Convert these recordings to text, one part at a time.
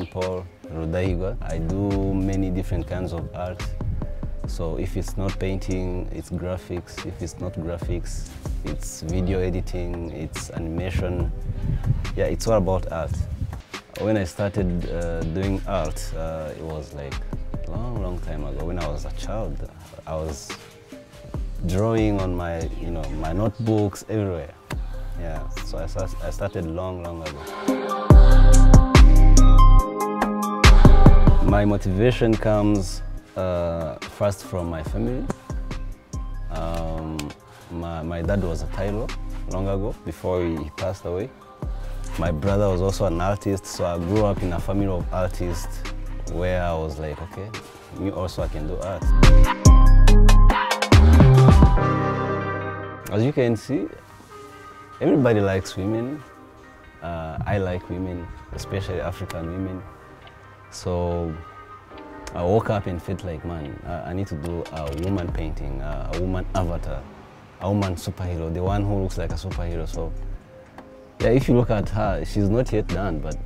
Benjamin Paul. I do many different kinds of art. So if it's not painting, it's graphics. If it's not graphics, it's video editing, it's animation. Yeah, it's all about art. When I started uh, doing art, uh, it was like a long, long time ago. When I was a child, I was drawing on my, you know, my notebooks everywhere. Yeah, so I, I started long, long ago. My motivation comes uh, first from my family. Um, my, my dad was a tailor long ago before he passed away. My brother was also an artist, so I grew up in a family of artists where I was like, okay, me also I can do art. As you can see, everybody likes women. Uh, I like women, especially African women. So I woke up and felt like, man, I, need to do a woman painting, a woman avatar, a woman superhero, the one who looks like a superhero. So yeah, if you look at her, she's not yet done, but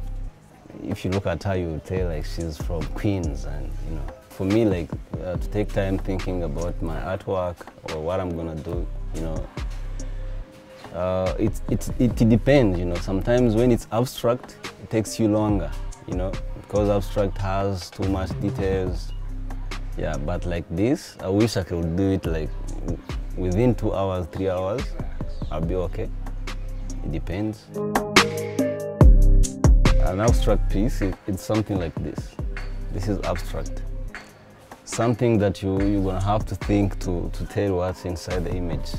if you look at her, you tell like she's from Queens, and you know. For me, like uh, to take time thinking about my artwork or what I'm gonna do, you know, uh, it, it, it depends, you know. Sometimes when it's abstract, it takes you longer, you know, because abstract has too much details. Yeah, but like this, I wish I could do it like within two hours, three hours. I'll be okay. It depends. An abstract piece, it, it's something like this. This is abstract. Something that you, you're gonna have to think to, to tell what's inside the image.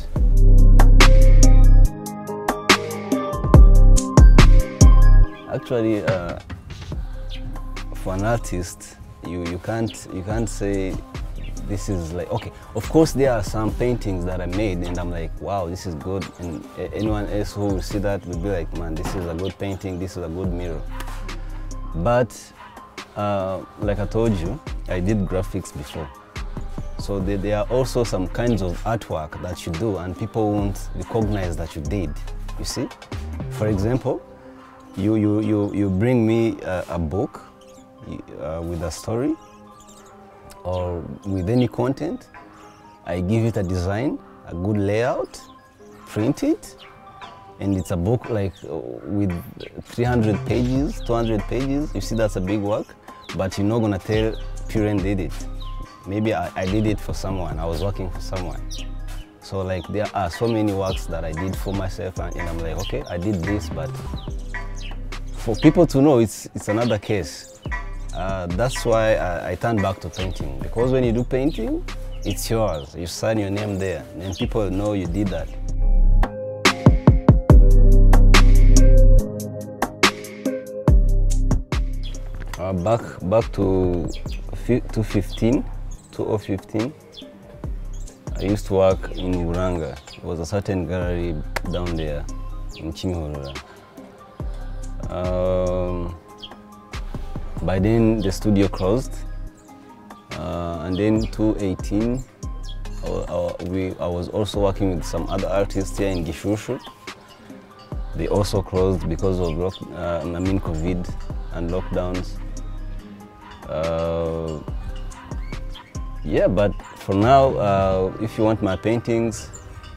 Actually, uh, for an artist, you, you can't you can't say this is like okay. Of course, there are some paintings that I made, and I'm like, wow, this is good. And anyone else who will see that will be like, man, this is a good painting. This is a good mirror. But uh, like I told you, I did graphics before. So there, there are also some kinds of artwork that you do, and people won't recognize that you did. You see, for example, you you you, you bring me a, a book uh, with a story or with any content. I give it a design, a good layout, print it, and it's a book like uh, with 300 pages, 200 pages. You see, that's a big work, but you're not gonna tell Puren did it. Maybe I, I did it for someone. I was working for someone. So like there are so many works that I did for myself, and, and I'm like, okay, I did this, but for people to know, it's it's another case. Uh, that's why I, I turned back to painting because when you do painting, it's yours. You sign your name there, and people know you did that. Uh, back back to fi- 2015, 2015. I used to work in Uranga. There was a certain gallery down there in Kimihurura. Um, by then, the studio closed, uh, and then 2018, I, we, I was also working with some other artists here in Gishushu. They also closed because of lock, uh, I mean COVID and lockdowns. Uh, yeah, but for now, uh, if you want my paintings,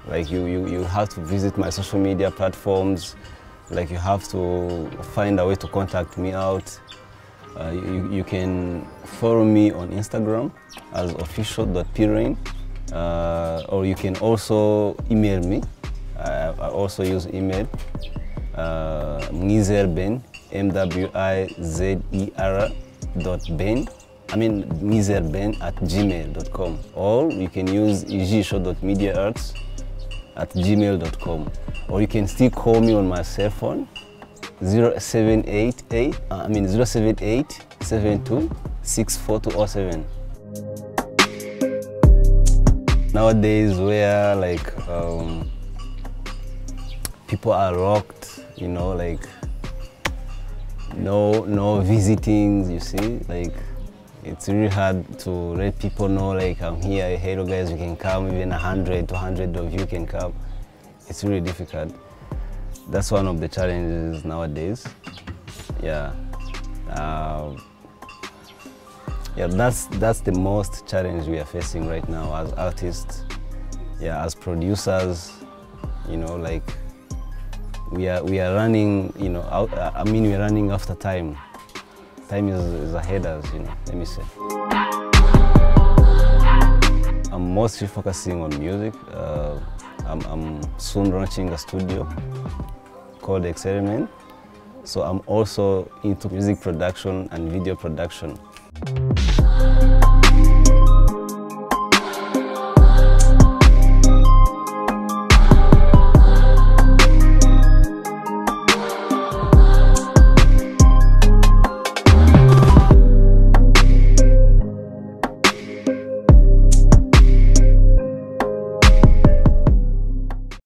like you, you, you have to visit my social media platforms, like you have to find a way to contact me out. Uh, you, you can follow me on Instagram as official.prain, uh, or you can also email me. I, I also use email, uh, mwizerben, M-W-I-Z-E-R dot ben, I mean mwizerben at gmail.com, or you can use ijisho.mediaarts at gmail.com, or you can still call me on my cell phone 0788 uh, I mean 078 72 64207. Nowadays, where like um, people are locked, you know, like no no visitings. You see, like it's really hard to let people know like I'm here. Hello guys, you can come. Even a hundred, two hundred of you can come. It's really difficult. That's one of the challenges nowadays. yeah. Uh, yeah, that's that's the most challenge we are facing right now as artists. Yeah, as producers, you know, like we are we are running, you know, out, I mean we're running after time. Time is, is ahead us, you know. Let me say. I'm mostly focusing on music. Uh, I'm, I'm soon launching a studio called Experiment. So I'm also into music production and video production.